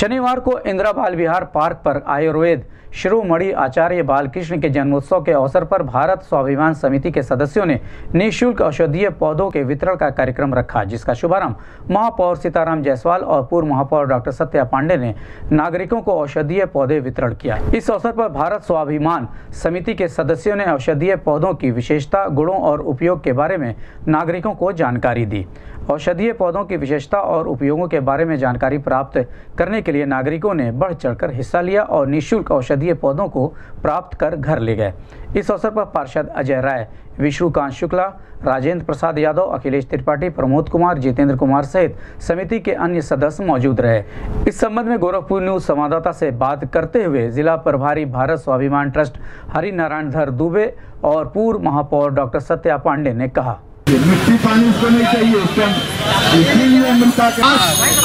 शनिवार को इंदिरा बाल विहार पार्क पर आयुर्वेद शिरोमणि आचार्य बालकृष्ण के जन्मोत्सव के अवसर पर भारत स्वाभिमान समिति के सदस्यों ने निःशुल्क औषधीय पौधों के वितरण का कार्यक्रम रखा, जिसका शुभारंभ महापौर सीताराम जायसवाल और पूर्व महापौर डॉक्टर सत्या पांडे ने नागरिकों को औषधीय पौधे वितरण किया। इस अवसर पर भारत स्वाभिमान समिति के सदस्यों ने औषधीय पौधों की विशेषता, गुणों और उपयोग के बारे में नागरिकों को जानकारी दी। औषधीय पौधों की विशेषता और उपयोगों के बारे में जानकारी प्राप्त करने के लिए नागरिकों ने बढ़ चढ़कर हिस्सा लिया और निःशुल्क औषधीय पौधों को प्राप्त कर घर ले गए। इस अवसर पर पार्षद अजय राय, विष्णुकांत शुक्ला, राजेंद्र प्रसाद यादव, अखिलेश त्रिपाठी, प्रमोद कुमार, जितेंद्र कुमार सहित समिति के अन्य सदस्य मौजूद रहे। इस संबंध में गोरखपुर न्यूज़ संवाददाता से बात करते हुए जिला प्रभारी भारत स्वाभिमान ट्रस्ट, हरिनारायण धर दुबे और पूर्व महापौर डॉक्टर सत्या पांडे ने कहा। मिट्टी पानी उसको नहीं चाहिए, उसको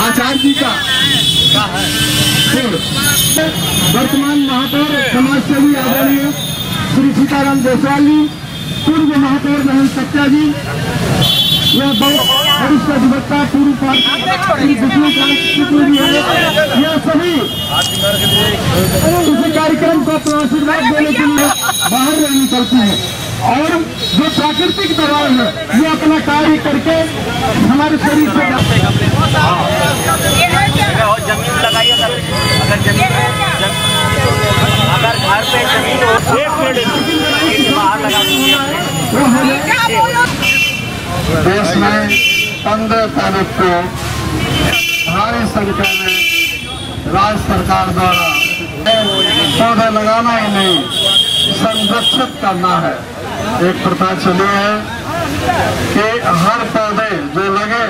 आचार्य जी का वर्तमान महापौर समाज सेवी आदरणीय श्री सीताराम जायसवाल जी, पूर्व महापौर बहन सत्या जी, यह बहुत वरिष्ठ अधिवक्ता, पूर्व पार्टी है। यह सभी इस कार्यक्रम को अपना आशीर्वाद देने के लिए बाहर निकलती है। और जो प्राकृतिक दवाई है, ये अपना कार्य करके हमारे शरीर से देश में पंद्रह तारीख को भारी संख्या में राज्य सरकार द्वारा पौधा लगाना ही नहीं, संरक्षित करना है। एक प्रथा चली है कि हर पौधे जो लगे,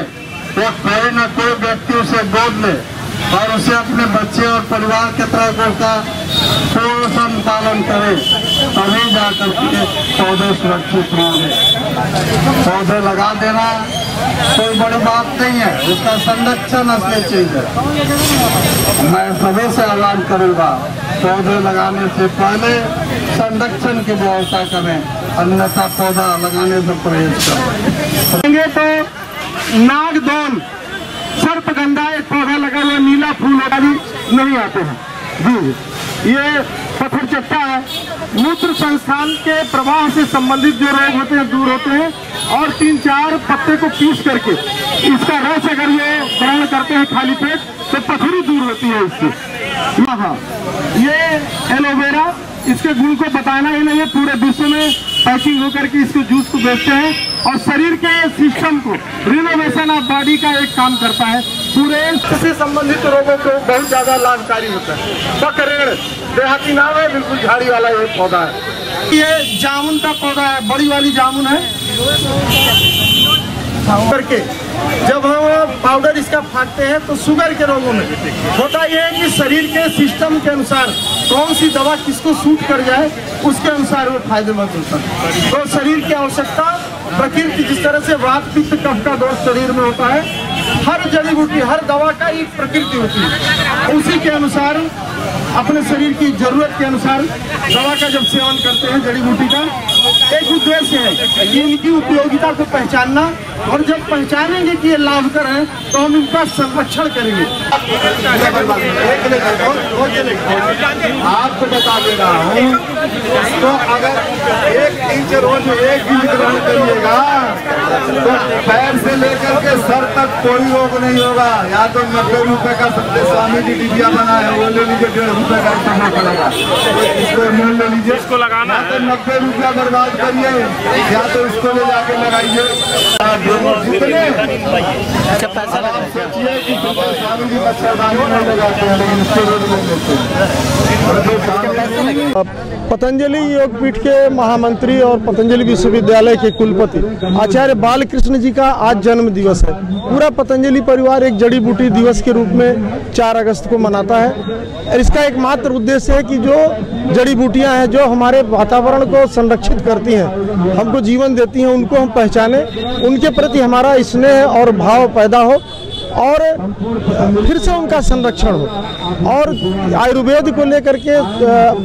वो कोई न कोई व्यक्ति उसे गोद ले और उसे अपने बच्चे और परिवार के तरह उसका पोषण पालन करे, तभी जाकर के पौधे सुरक्षित होंगे पौधे लगा देना कोई बड़ी बात नहीं है, उसका संरक्षण असली चीज़ है। मैं सभी से ऐलान करूँगा, पौधे लगाने से पहले संरक्षण की व्यवस्था करें। अन्यथा पौधा लगाने से परहेज करें। तो नागदौन सर्पगंधा एक पौधा लगा हुआ नीला फूल भी नहीं आते हैं। जी, ये पत्थर चट्टा है। मूत्र संस्थान के प्रवाह से संबंधित जो रोग होते हैं, दूर होते हैं, और तीन चार पत्ते को पीस करके इसका रस अगर ये ग्रहण करते हैं खाली पेट तो पथरी दूर होती है इससे। यहाँ, ये एलोवेरा, इसके गुण को बताना ही नहीं है, पूरे विश्व में पैकिंग होकर के इसको जूस को बेचते हैं और शरीर के सिस्टम को रिनोवेशन ऑफ़ बॉडी का एक काम करता है। पूरे से संबंधित रोगों को बहुत ज़्यादा लाभकारी होता है। बकरेड़ देहाती नाम है बिल्कुल झाड़ी वाला ये पौधा है। ये जामुन का पौधा है बड़ी वाली जामुन है। करके जब हम पाउडर इसका फाड़ते हैं तो शुगर के रोगों में। होता यह है कि शरीर के सिस्टम के अनुसार कौन सी दवा किसको सूट कर जाए, उसके अनुसार वो फ़ायदेमंद होता है। तो शरीर की आवश्यकता, प्रकृति जिस तरह से वात पित्त, कफ का दोष शरीर में होता है, हर जड़ी बूटी, हर दवा का एक प्रकृति होती है। उसी के अनुसार अपने शरीर की ज़रूरत के अनुसार दवा का जब सेवन करते हैं जड़ी बूटी का, एक उद्देश्य है कि इनकी उपयोगिता को पहचानना और जब पहचानेंगे कि ये लाभकर है तो हम इनका संरक्षण करेंगे। आपको बता दे रहा हूँ तो अगर एक इंच रोज एक इंच ग्रहण करिएगा तो पैर से लेकर के सर तक कोई रोग नहीं होगा। या तो नब्बे रुपए का सत्य स्वामी जी डिबिया बना है वो ले लीजिए डेढ़ रुपए का करना पड़ेगा इसको मूल्य लीजिए इसको लगाना तो नब्बे रुपया बर्बाद करिए या तो इसको ले जाके लगाइए जितने अच्छा पैसा लगा सोचिए कि पतंजलि योग पीठ के महामंत्री और पतंजलि विश्वविद्यालय के कुलपति आचार्य बालकृष्ण जी का आज जन्म दिवस है। पूरा पतंजलि परिवार एक जड़ी बूटी दिवस के रूप में 4 अगस्त को मनाता है और इसका एकमात्र उद्देश्य है कि जो जड़ी बूटियाँ हैं, जो हमारे वातावरण को संरक्षित करती हैं, हमको जीवन देती हैं, उनको हम पहचाने, उनके प्रति हमारा स्नेह और भाव पैदा हो। और फिर से उनका संरक्षण हो। और आयुर्वेद को लेकर के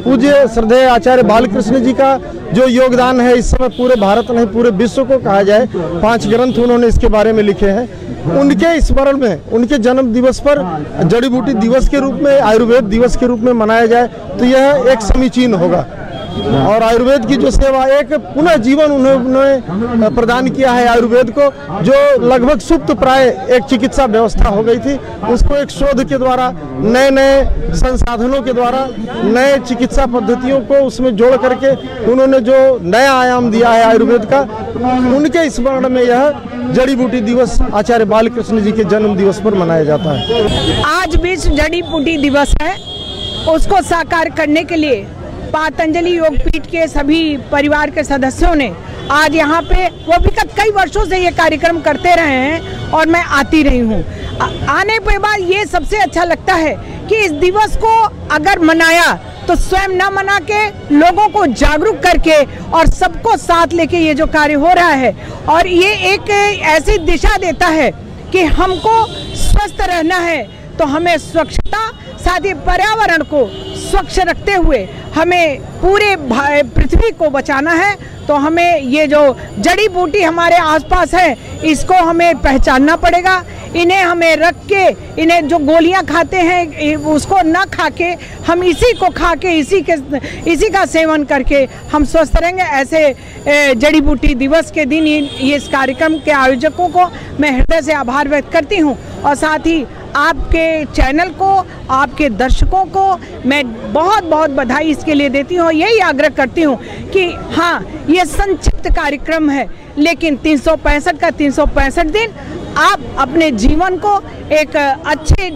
पूज्य श्रद्धेय आचार्य बालकृष्ण जी का जो योगदान है, इस समय पूरे भारत नहीं, पूरे विश्व को कहा जाए, पाँच ग्रंथ उन्होंने इसके बारे में लिखे हैं। उनके स्मरण में, उनके जन्म दिवस पर जड़ी बूटी दिवस के रूप में, आयुर्वेद दिवस के रूप में मनाया जाए तो यह एक समीचीन होगा। और आयुर्वेद की जो सेवा, एक पुनः जीवन उन्होंने प्रदान किया है आयुर्वेद को, जो लगभग सुप्त प्राय एक चिकित्सा व्यवस्था हो गई थी, उसको एक शोध के द्वारा नए नए संसाधनों के द्वारा, नए चिकित्सा पद्धतियों को उसमें जोड़ करके उन्होंने जो नया आयाम दिया है आयुर्वेद का, उनके स्मरण में यह जड़ी बूटी दिवस आचार्य बालकृष्ण जी के जन्म दिवस पर मनाया जाता है। आज विश्व जड़ी बूटी दिवस है, उसको साकार करने के लिए पातंजलि योग पीठ के सभी परिवार के सदस्यों ने आज यहाँ पे, वो विगत कई वर्षों से ये कार्यक्रम करते रहे हैं और मैं आती रही हूँ। आने के बाद ये सबसे अच्छा लगता है कि इस दिवस को अगर मनाया तो स्वयं न मना के लोगों को जागरूक करके और सबको साथ लेके ये जो कार्य हो रहा है, और ये एक ऐसी दिशा देता है कि हमको स्वस्थ रहना है तो हमें स्वच्छता, साथ ही पर्यावरण को स्वच्छ रखते हुए हमें पूरे पृथ्वी को बचाना है तो हमें ये जो जड़ी बूटी हमारे आसपास है, इसको हमें पहचानना पड़ेगा। इन्हें हमें रख के, इन्हें जो गोलियाँ खाते हैं उसको ना खा के, हम इसी को खा के, इसी के इसी का सेवन करके हम स्वस्थ रहेंगे। ऐसे जड़ी बूटी दिवस के दिन ये इस कार्यक्रम के आयोजकों को मैं हृदय से आभार व्यक्त करती हूँ और साथ ही आपके चैनल को, आपके दर्शकों को मैं बहुत बहुत बधाई इसके लिए देती हूँ यही आग्रह करती हूँ कि हाँ ये संक्षिप्त कार्यक्रम है, लेकिन तीन सौ पैंसठ का तीन सौ पैंसठ दिन आप अपने जीवन को एक अच्छे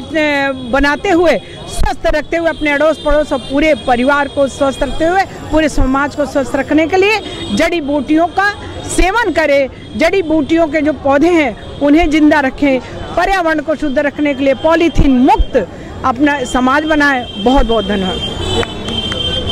बनाते हुए, स्वस्थ रखते हुए, अपने अड़ोस पड़ोस और पूरे परिवार को स्वस्थ रखते हुए, पूरे समाज को स्वस्थ रखने के लिए जड़ी बूटियों का सेवन करें। जड़ी बूटियों के जो पौधे हैं, उन्हें ज़िंदा रखें। पर्यावरण को शुद्ध रखने के लिए पॉलीथीन मुक्त अपना समाज बनाए। बहुत बहुत धन्यवाद।